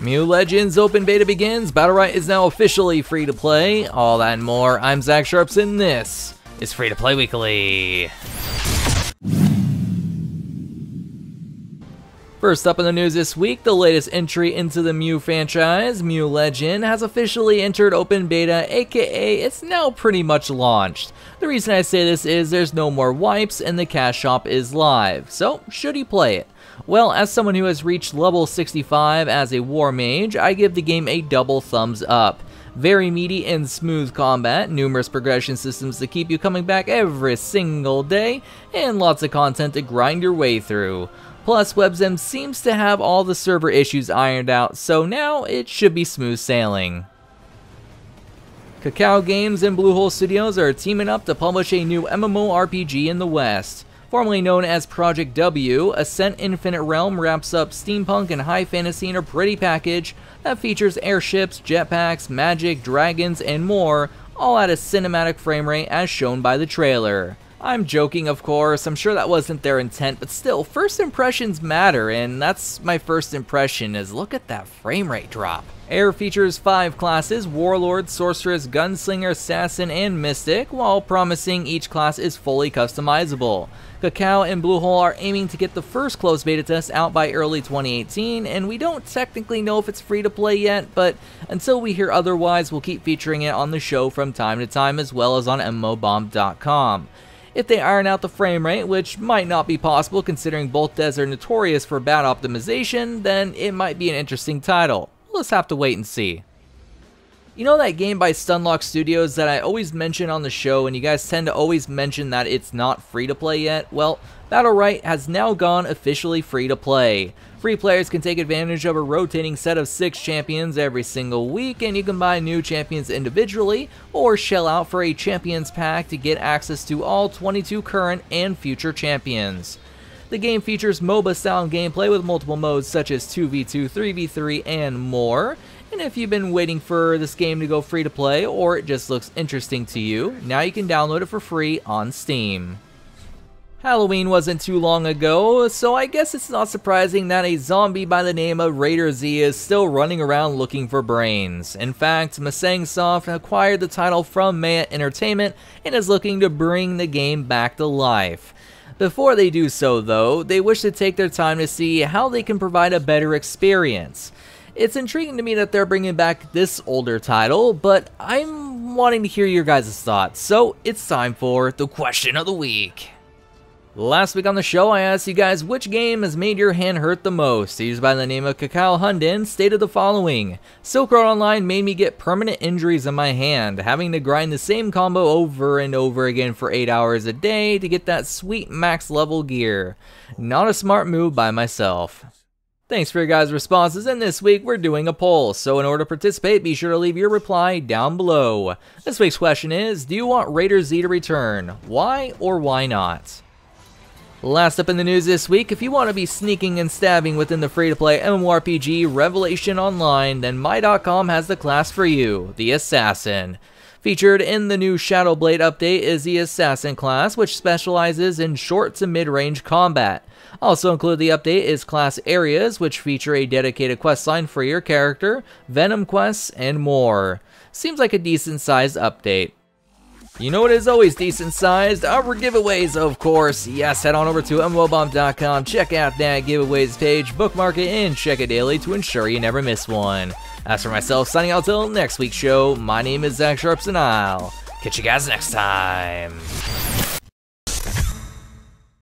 MU Legends Open Beta begins, Battle Battlerite is now officially free to play. All that and more, I'm Zach Sharpes and this is Free to Play Weekly. First up in the news this week, the latest entry into the MU franchise, MU Legend, has officially entered open beta, aka it's now pretty much launched. The reason I say this is there's no more wipes and the cash shop is live, so should you play it? Well, as someone who has reached level 65 as a war mage, I give the game a double thumbs up. Very meaty and smooth combat, numerous progression systems to keep you coming back every single day, and lots of content to grind your way through. Plus, Webzen seems to have all the server issues ironed out, so now it should be smooth sailing. Kakao Games and Bluehole Studios are teaming up to publish a new MMORPG in the West. Formerly known as Project W, Ascent Infinite Realm wraps up steampunk and high fantasy in a pretty package that features airships, jetpacks, magic, dragons, and more, all at a cinematic frame rate as shown by the trailer. I'm joking, of course, I'm sure that wasn't their intent, but still, first impressions matter, and that's my first impression is look at that frame rate drop. Air features 5 classes, Warlord, Sorceress, Gunslinger, Assassin, and Mystic, while promising each class is fully customizable. Kakao and Bluehole are aiming to get the first closed beta test out by early 2018, and we don't technically know if it's free to play yet, but until we hear otherwise, we'll keep featuring it on the show from time to time as well as on MMOBomb.com. If they iron out the frame rate, which might not be possible considering both devs are notorious for bad optimization, then it might be an interesting title. We'll just have to wait and see. You know that game by Stunlock Studios that I always mention on the show and you guys tend to always mention that it's not free to play yet? Well, Battlerite has now gone officially free to play. Free players can take advantage of a rotating set of 6 champions every single week and you can buy new champions individually or shell out for a champions pack to get access to all 22 current and future champions. The game features MOBA style gameplay with multiple modes such as 2v2, 3v3, and more. And if you've been waiting for this game to go free to play or it just looks interesting to you, now you can download it for free on Steam. Halloween wasn't too long ago, so I guess it's not surprising that a zombie by the name of RaiderZ is still running around looking for brains. In fact, Masang Soft acquired the title from Maya Entertainment and is looking to bring the game back to life. Before they do so though, they wish to take their time to see how they can provide a better experience. It's intriguing to me that they're bringing back this older title, but I'm wanting to hear your guys' thoughts, so it's time for the question of the week. Last week on the show, I asked you guys which game has made your hand hurt the most. Used by the name of Kakao Hundin stated the following Silk Road Online made me get permanent injuries in my hand, having to grind the same combo over and over again for 8 hours a day to get that sweet max level gear. Not a smart move by myself. Thanks for your guys' responses, and this week we're doing a poll, so in order to participate, be sure to leave your reply down below. This week's question is, do you want RaiderZ to return? Why or why not? Last up in the news this week, if you want to be sneaking and stabbing within the free-to-play MMORPG Revelation Online, then My.com has the class for you, the Assassin. Featured in the new Shadowblade update is the Assassin class, which specializes in short to mid-range combat. Also included in the update is class areas, which feature a dedicated questline for your character, Venom quests, and more. Seems like a decent sized update. You know what is always decent sized? Our giveaways, of course. Yes, head on over to MMOBomb.com, check out that giveaways page, bookmark it, and check it daily to ensure you never miss one. As for myself, signing out till next week's show, my name is Zach Sharpes, and I'll catch you guys next time.